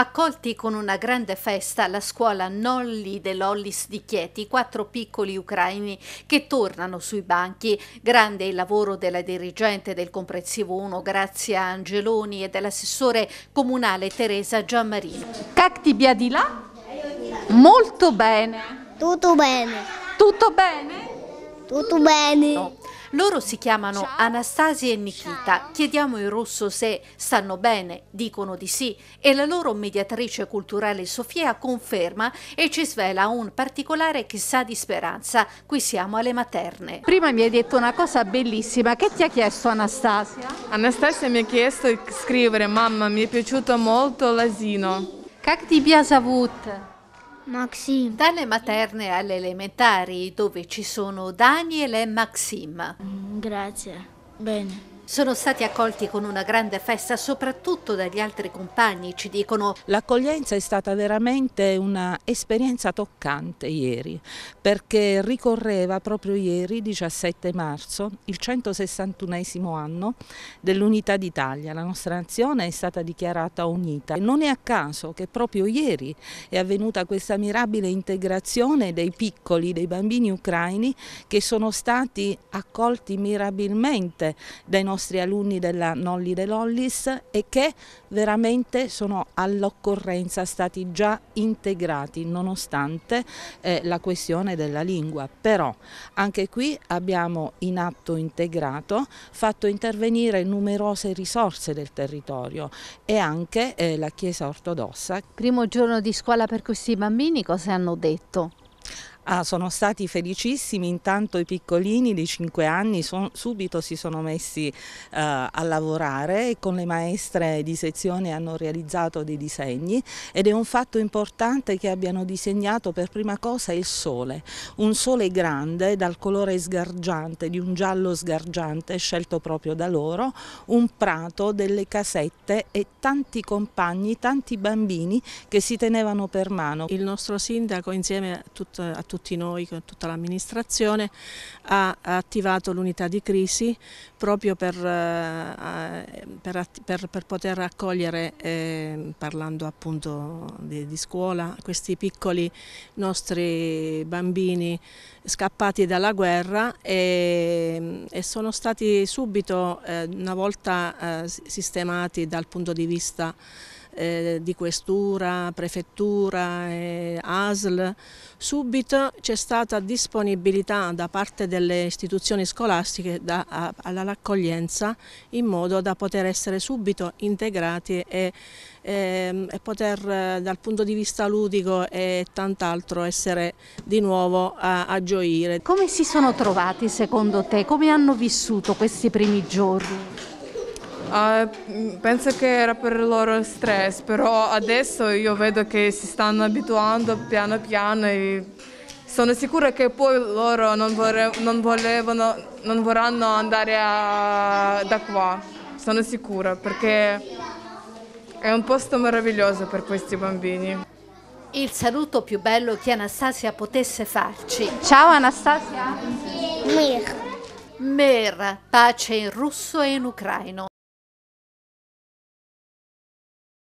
Accolti con una grande festa alla scuola Nolli dell'Ollis di Chieti, quattro piccoli ucraini che tornano sui banchi. Grande il lavoro della dirigente del comprensivo 1 Grazia Angeloni e dell'assessore comunale Teresa Giammarini. Cacti di là? Molto bene. Tutto bene. Tutto bene? Tutto bene. No. Loro si chiamano Anastasia e Nikita. Chiediamo in russo se stanno bene, dicono di sì e la loro mediatrice culturale Sofia conferma e ci svela un particolare che sa di speranza. Qui siamo alle materne. Prima mi hai detto una cosa bellissima. Che ti ha chiesto Anastasia? Anastasia mi ha chiesto di scrivere mamma, mi è piaciuto molto l'asino. Как тебя зовут? Maxim. Dalle materne alle elementari, dove ci sono Daniel e Maxim. Grazie. Bene. Sono stati accolti con una grande festa soprattutto dagli altri compagni, ci dicono. L'accoglienza è stata veramente un'esperienza toccante ieri, perché ricorreva proprio ieri, 17 marzo, il 161 anno dell'Unità d'Italia. La nostra nazione è stata dichiarata unita. Non è a caso che proprio ieri è avvenuta questa mirabile integrazione dei piccoli, dei bambini ucraini che sono stati accolti mirabilmente dai nostri nostri alunni della Nolli dell'Ollis e che veramente sono all'occorrenza stati già integrati nonostante eh, la questione della lingua. Però anche qui abbiamo in atto integrato fatto intervenire numerose risorse del territorio e anche eh, la Chiesa ortodossa. Primo giorno di scuola per questi bambini cosa hanno detto? Ah, sono stati felicissimi, intanto i piccolini di 5 anni son, subito si sono messi uh, a lavorare e con le maestre di sezione hanno realizzato dei disegni ed è un fatto importante che abbiano disegnato per prima cosa il sole, un sole grande dal colore sgargiante, di un giallo sgargiante scelto proprio da loro, un prato, delle casette e tanti compagni, tanti bambini che si tenevano per mano. Il nostro sindaco insieme a, tutto, a tutti noi, con tutta l'amministrazione, ha attivato l'unità di crisi proprio per, eh, per, per, per poter accogliere, eh, parlando appunto di, di, scuola, questi piccoli nostri bambini scappati dalla guerra e, e sono stati subito, eh, una volta eh, sistemati dal punto di vista eh, di questura, prefettura, eh, ASL, subito c'è stata disponibilità da parte delle istituzioni scolastiche all'accoglienza in modo da poter essere subito integrati e, e, e poter dal punto di vista ludico e tant'altro essere di nuovo a, a gioire. Come si sono trovati secondo te? Come hanno vissuto questi primi giorni? Uh, penso che era per il loro stress, però adesso io vedo che si stanno abituando piano piano e sono sicura che poi loro non, vorre, non, volevano, non vorranno andare a, da qua, sono sicura perché è un posto meraviglioso per questi bambini. Il saluto più bello che Anastasia potesse farci. Ciao Anastasia. Mir. Mer, pace in russo e in ucraino.